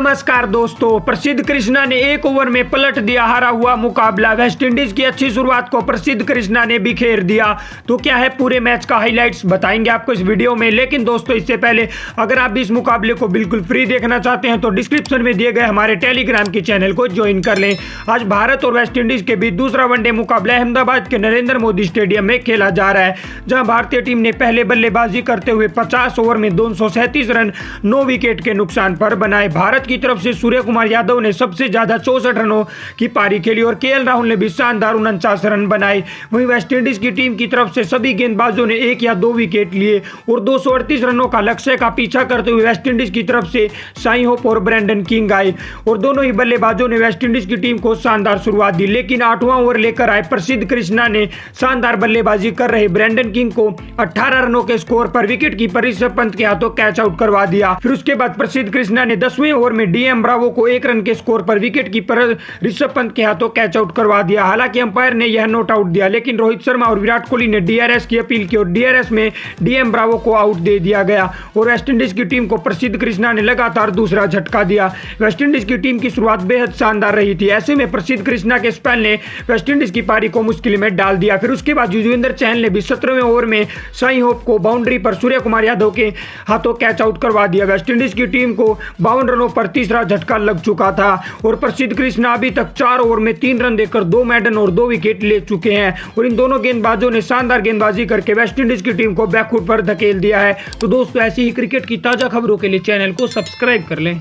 नमस्कार दोस्तों, प्रसिद्ध कृष्णा ने एक ओवर में पलट दिया, हारा हुआ मुकाबला। वेस्टइंडीज की अच्छी शुरुआत को प्रसिद्ध कृष्णा ने बिखेर दिया। तो क्या है पूरे मैच का हाइलाइट्स, बताएँगे आपको इस वीडियो में। लेकिन दोस्तों, इससे पहले अगर आप भी इस मुकाबले को बिल्कुल फ्री देखना चाहते हैं तो डिस्क्रिप्शन में दिए गए हमारे टेलीग्राम के चैनल को ज्वाइन कर लें। आज भारत और वेस्टइंडीज के बीच दूसरा वनडे मुकाबला अहमदाबाद के नरेंद्र मोदी स्टेडियम में खेला जा रहा है, जहाँ भारतीय टीम ने पहले बल्लेबाजी करते हुए पचास ओवर में दो रन, नौ विकेट के नुकसान पर बनाए। भारत की तरफ़ से सूर्य कुमार यादव ने सबसे ज़्यादा चौसठ रनों की पारी खेली और के राहुल ने भी शानदार उनचास रन बनाए। वहीं वेस्टइंडीज की टीम की तरफ़ से सभी गेंदबाजों ने एक या दो विकेट लिए और दो सौ अड़तीस रनों का लक्ष्य का पीछा करते हुए वेस्टइंडीज की तरफ़ से साई होप और ब्रैंडन किंग आए और दोनों ही बल्लेबाजों ने वेस्टइंडीज की टीम को शानदार शुरुआत दी। लेकिन आठवां ओवर लेकर आए प्रसिद्ध कृष्णा ने शानदार बल्लेबाजी कर रहे ब्रैंडन किंग को 18 रनों के स्कोर पर विकेट कीपर ऋषभ पंत के हाथों कैच आउट करवा दिया। फिर उसके बाद प्रसिद्ध कृष्णा ने दसवें ओवर में डीएम ब्रावो को एक रन के स्कोर पर विकेट कीपर ऋषभ पंत के हाथों कैच आउट करवा दिया। हालाँकि अंपायर ने यह नोट आउट दिया, लेकिन रोहित शर्मा और विराट कोहली ने डीआरएस की अपील की और डीआरएस में डीएम ब्रावो को आउट दे दिया गया और वेस्टइंडीज की टीम को प्रसिद्ध कृष्णा ने लगातार दूसरा झटका दिया। वेस्टइंडीज की टीम की शुरुआत बेहद शानदार रही थी। ऐसे में प्रसिद्ध कृष्णा के स्पेल ने वेस्टइंडीज की पारी को मुश्किल में डाल दिया। फिर उसके बाद युजवेंद्र चहल ने भी सत्रहवें ओवर में साई होप को बाउंड्री पर सूर्य कुमार यादव के हाथों कैच आउट करवा दिया। वेस्टइंडीज की टीम को बावन रनों पर तीसरा झटका लग चुका था और प्रसिद्ध कृष्णा अभी तक चार ओवर में तीन रन देकर दो मेडन और दो विकेट ले चुके हैं और इन दोनों गेंदबाजों ने शानदार गेंदबाजी करके वेस्टइंडीज की टीम को बैकफुट पर धकेल दिया है। तो दोस्तों, ऐसी ही क्रिकेट की ताज़ा खबरों के लिए चैनल को सब्सक्राइब कर लें।